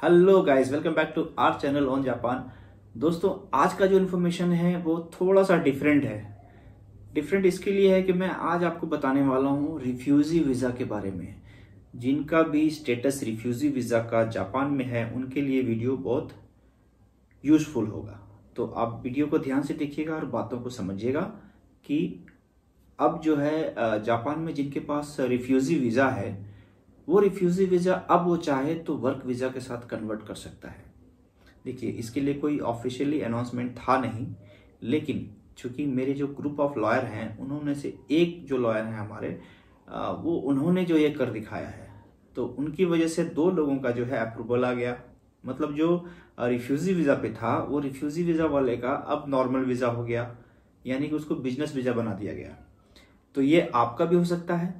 Hello guys welcome back to our channel on Japan दोस्तों, आज का जो इन्फॉर्मेशन है, वो थोड़ा सा डिफरेंट है। डिफरेंट इसके लिए है कि मैं आज आपको बताने वाला हूँ रिफ्यूजी वीज़ा के बारे में। जिनका भी स्टेटस रिफ्यूजी वीज़ा का जापान में है, उनके लिए वीडियो बहुत यूजफुल होगा। तो आप वीडियो को ध्यान से देखिएगा और बातों को समझिएगा कि अब जो है जापान में जिनके पास रिफ्यूजी वीज़ा है वो रिफ्यूजी वीज़ा अब वो चाहे तो वर्क वीज़ा के साथ कन्वर्ट कर सकता है। देखिए, इसके लिए कोई ऑफिशियली अनाउंसमेंट था नहीं, लेकिन चूँकि मेरे जो ग्रुप ऑफ़ लॉयर हैं, उन्होंने से एक जो लॉयर हैं हमारे वो उन्होंने जो ये कर दिखाया है। तो उनकी वजह से दो लोगों का जो है अप्रूवल आ गया। मतलब जो रिफ्यूजी वीज़ा पे था, वो रिफ्यूजी वीज़ा वाले का अब नॉर्मल वीज़ा हो गया। यानी कि उसको बिज़नेस वीज़ा बना दिया गया। तो ये आपका भी हो सकता है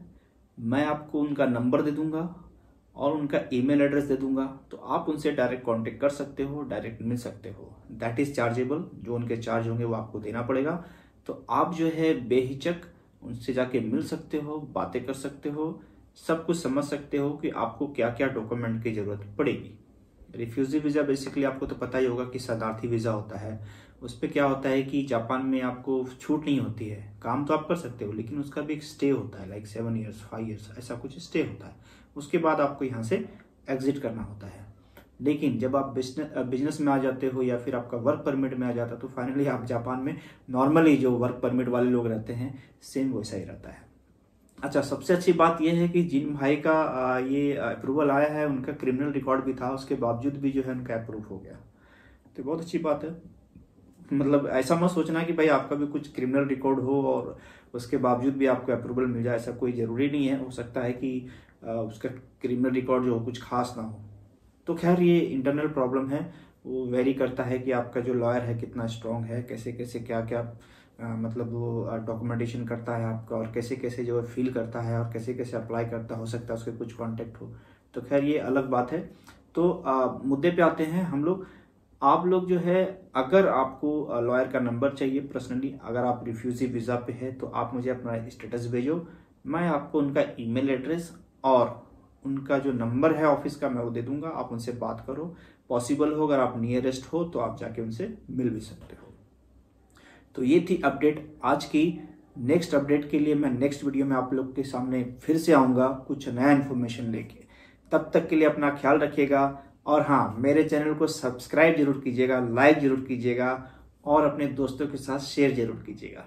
मैं आपको उनका नंबर दे दूँगा और उनका ईमेल एड्रेस दे दूँगा तो आप उनसे डायरेक्ट कांटेक्ट कर सकते हो, डायरेक्ट मिल सकते हो। दैट इज़ चार्जेबल जो उनके चार्ज होंगे वो आपको देना पड़ेगा। तो आप जो है बेहिचक उनसे जाके मिल सकते हो, बातें कर सकते हो, सब कुछ समझ सकते हो कि आपको क्या क्या डॉक्यूमेंट की ज़रूरत पड़ेगी। रिफ्यूजी वीज़ा बेसिकली आपको तो पता ही होगा कि शरणार्थी वीज़ा होता है। उस पर क्या होता है कि जापान में आपको छूट नहीं होती है। काम तो आप कर सकते हो, लेकिन उसका भी एक स्टे होता है like seven years five years ऐसा कुछ स्टे होता है। उसके बाद आपको यहाँ से एग्जिट करना होता है। लेकिन जब आप बिज़नेस बिज़नेस में आ जाते हो या फिर आपका वर्क परमिट में आ जाता है तो फाइनली आप जापान में नॉर्मली जो वर्क परमिट वाले लोग रहते हैं सेम वैसा ही रहता है। अच्छा सबसे अच्छी बात यह है कि जिन भाई का ये अप्रूवल आया है, उनका क्रिमिनल रिकॉर्ड भी था, उसके बावजूद भी जो है उनका अप्रूव हो गया। तो बहुत अच्छी बात है। मतलब ऐसा मत सोचना कि भाई आपका भी कुछ क्रिमिनल रिकॉर्ड हो और उसके बावजूद भी आपको अप्रूवल मिल जाए, ऐसा कोई ज़रूरी नहीं है। हो सकता है कि उसका क्रिमिनल रिकॉर्ड जो हो कुछ खास ना हो। तो खैर, ये इंटरनल प्रॉब्लम है। वो वेरी करता है कि आपका जो लॉयर है कितना स्ट्रांग है कैसे कैसे क्या क्या मतलब वो डॉक्यूमेंटेशन करता है आपका और कैसे कैसे जो है फील करता है और कैसे कैसे अप्लाई करता हो सकता है उसके कुछ कॉन्टेक्ट हो। तो खैर ये अलग बात है। तो आ, मुद्दे पे आते हैं हम लोग। आप लोग जो है अगर आपको लॉयर का नंबर चाहिए पर्सनली अगर आप रिफ्यूजी वीज़ा पे है तो आप मुझे अपना स्टेटस भेजो। मैं आपको उनका ईमेल एड्रेस और उनका जो नंबर है ऑफ़िस का मैं वो दे दूँगा। आप उनसे बात करो। पॉसिबल हो अगर आप नियरेस्ट हो तो आप जाके उनसे मिल भी सकते हो। तो ये थी अपडेट आज की। नेक्स्ट अपडेट के लिए मैं नेक्स्ट वीडियो में आप लोग के सामने फिर से आऊँगा कुछ नया इन्फॉर्मेशन लेके। तब तक के लिए अपना ख्याल रखिएगा। और हाँ मेरे चैनल को सब्सक्राइब ज़रूर कीजिएगा लाइक ज़रूर कीजिएगा और अपने दोस्तों के साथ शेयर ज़रूर कीजिएगा।